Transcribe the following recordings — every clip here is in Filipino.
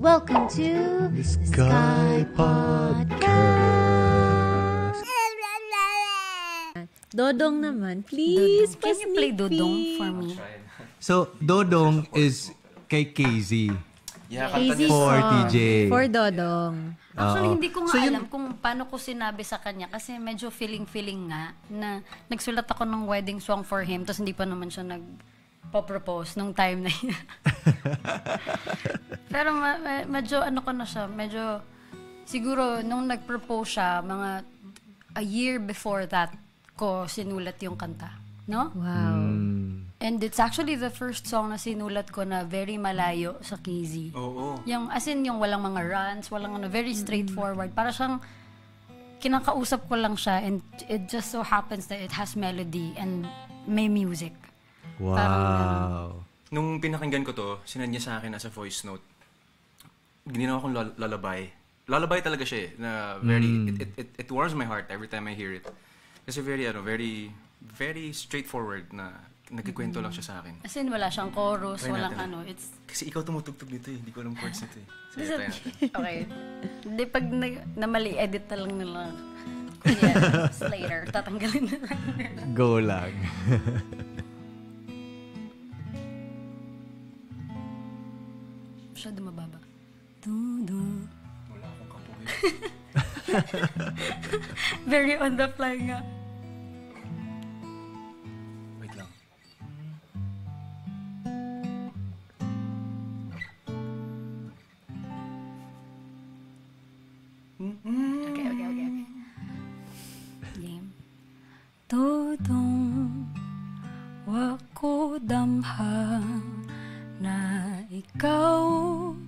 Welcome to The Sky Podcast. Dodong naman, please. Can you play Dodong for me? So, Dodong is kay KZ. Yeah, Easy. For song. TJ. For Dodong. Actually, Oo. hindi ko nga So, yun- alam kung paano ko sinabi sa kanya kasi medyo feeling-feeling nga na nagsulat ako ng wedding song for him tapos hindi pa naman siya nag propose nung time na yun. Pero ma- ma- medyo ano ko na siya, medyo siguro nung nag-propose siya, mga a year before that ko sinulat yung kanta. No? Wow. Mm. And it's actually the first song na sinulat ko na very malayo sa KZ. Oo. Yung, as in, yung walang mga runs, walang ano, very straightforward. Para siyang, kinakausap ko lang siya and it just so happens that it has melody and may music. Wow. Nung pinakinggan ko to, sinad niya sa akin as a voice note. Ginawa kong lalabay. Lalabay talaga siya eh. Na very, it, it, it, it warms my heart every time I hear it. Kasi very, ano, very, very straightforward na nagkikwento lang siya sa akin. As in, wala siyang chorus, Try walang natin. ano. It's, Kasi ikaw tumutugtog nito eh. Hindi ko alam chords nito eh. Sige, try natin. okay. Hindi, pag na, na mali, edit na lang nila. Kuya, later, tatanggalin na lang. Go lang. Masyado mababa. Du-du. Wala akong kapuhin. Very on the fly nga. Wait lang. Okay, okay, okay, okay. Game. Totong wako damhan na ikaw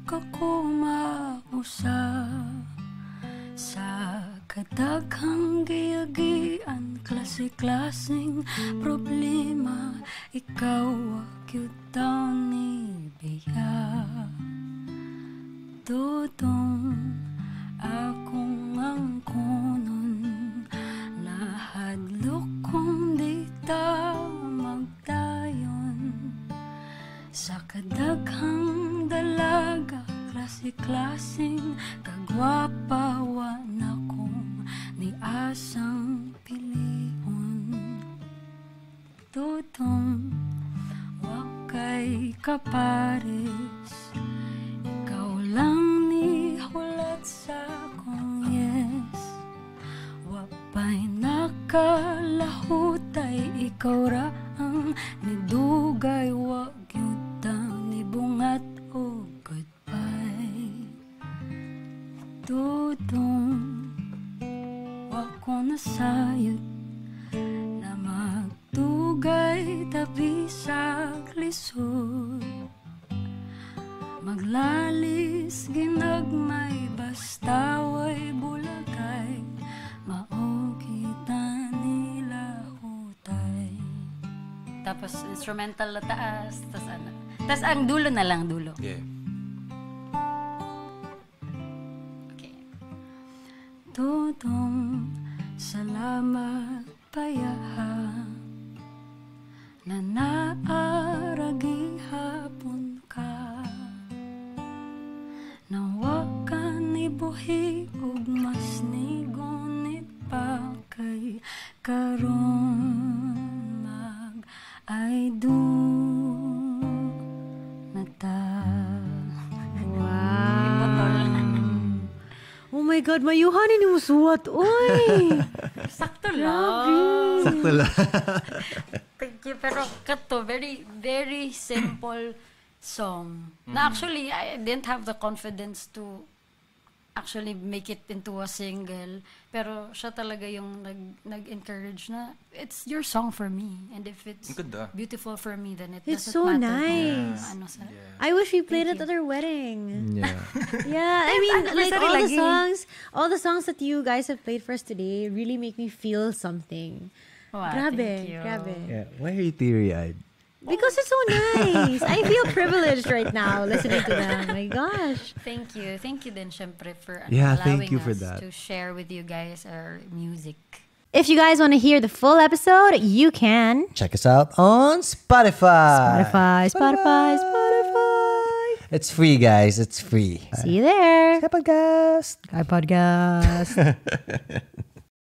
kako mausa sa kadaghang giyagian klase-klaseng problema ikaw akyut daw ni biya Totong Klase-klaseng kagwapawa na kong Ni asang pilion Totong wakay kapares. Ikaw lang ni hulat sa akong yes. Wapay nakalahutay Ikaw ra ang nidugay. Wag yutang nibungat o Tutong Wako nasayod Na magtugay tabi sa lisod. Maglalis ginagmay basta way bulagay. Mao kita nila hutay Tapos instrumental na taas Tapos ano Tapos ang dulo na lang dulo. Yeah. Tutong salamat payaha Na naaragi hapon ka. Nawakan ibuhi ug mas nigunit pa kay karon my God, mayuhanin ni musuwat. Uy! Sakto lang. Sakto lang. Thank you. Pero kato, very, very simple song. Na actually, I didn't have the confidence to actually make it into a single. Pero siya talaga yung nag, nag-encourage na, it's your song for me. And if it's ganda. beautiful for me, then it It's doesn't so matter. nice. Ano sa, I wish we played Thank it at you. our wedding. Yeah. Yeah, I mean, like all the songs, all the songs that you guys have played for us today really make me feel something. Wow, grabe, thank you. grabe. yeah. Why are you teary-eyed? Because it's so nice. I feel privileged right now listening to them. My gosh. Thank you. Thank you din, syempre, for Yeah, allowing thank you for us that. to share with you guys our music. If you guys want to hear the full episode, you can. Check us out on Spotify. Spotify, Spotify, Spotify. It's free, guys. It's free. See you there. Sa podcast. Our podcast.